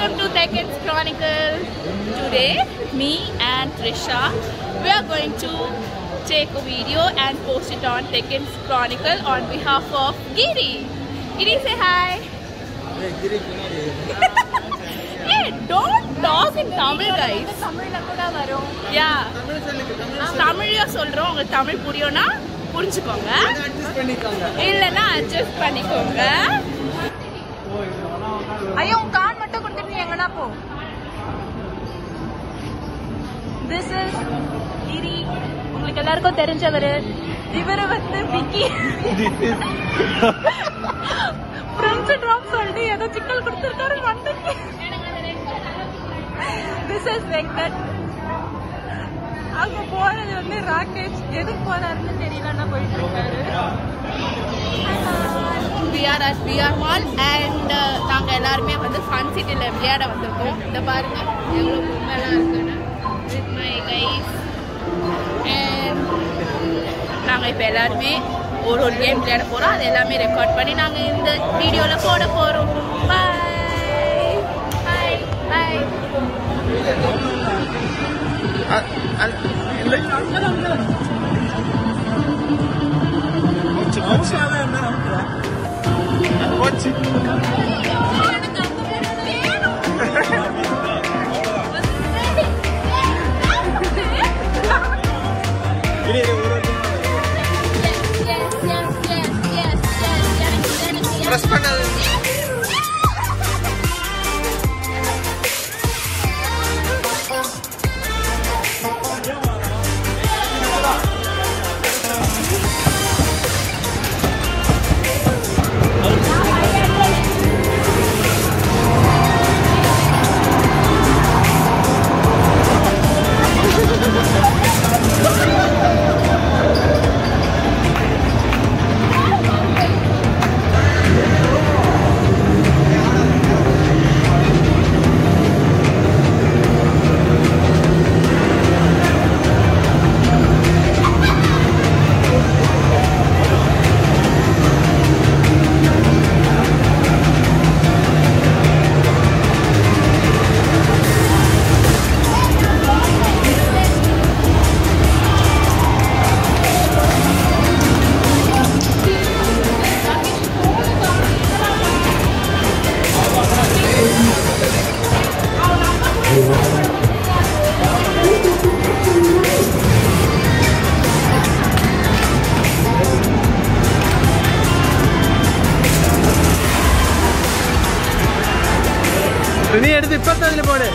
Welcome to Tekkens Chronicle. Today, me and Trisha, we are going to take a video and post it on Tekkens Chronicle on behalf of Giri. Giri, say hi. hey, don't talk in Tamil, guys. Yeah. தமிழ்ல சொல்றோம் உங்களுக்கு தமிழ் புரியும்னா புரிஞ்சுக்கோங்க இல்லைன்னா adjust பண்ணிக்கோங்க ஐயோ உன் beautiful. This is நீ this உங்களுக்கு எல்லாருக்கும் தெரிஞ்சவர். இவரு வந்து விக்கி பிரெஞ்சு ட்ராப் சொல்லிட்டு ஏதோ சிக்கல் கொடுத்துருக்காரு வந்து திஸ் இஸ் வெங்கட் அங்க போனது வந்து ராகேஷ். எதுக்கு போறாருன்னு தெரியலன்னா போயிட்டு இருக்காரு. We are at VR Mall and uh, நாங்க எல்லாருமே வந்து ஃபன் சிட்டில விளையாட வந்திருக்கோம். இந்த பாருங்க எவ்வளவு பொம்மைலாம் இருக்குன்னு. With my guys. And நாங்க இப்ப எல்லாருமே ஒரு ஒரு கேம் விளையாட போறோம். அது எல்லாமே ரெக்கார்ட் பண்ணி நாங்க இந்த வீடியோல போட போறோம். பை பை பை Press എടുത്ത് ഇപ്പത്തെ അതിൽ പോടെ.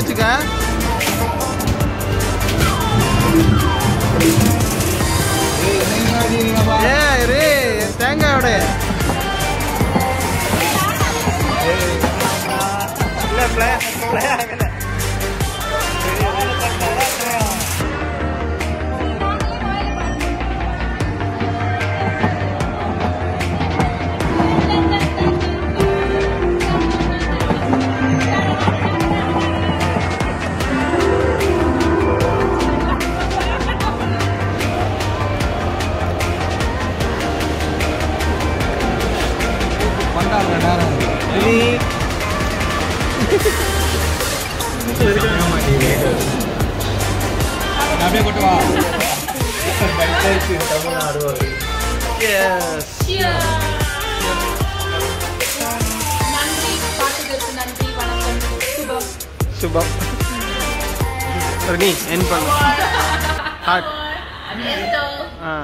வச்சுக்க. ஏ ரே தேங்காயோட இல்ல அப்படியே கொட்டு வா எஸ் நன்றி நன்றி வணக்கம் சுபம் சுபம் நீ என் பண்ணு ஹார்ட் ஆ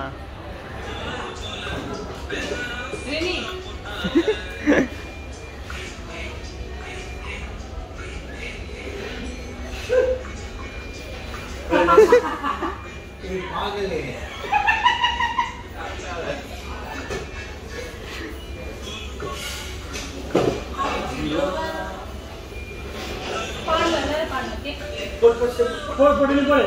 போட்டு போடு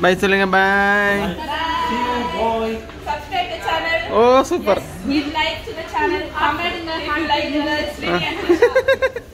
Bye, Sulinga. Bye. bye. bye. See you, boy. Subscribe the channel. Oh, super. Yes, like to the channel. Comment if you like the ah. Slinga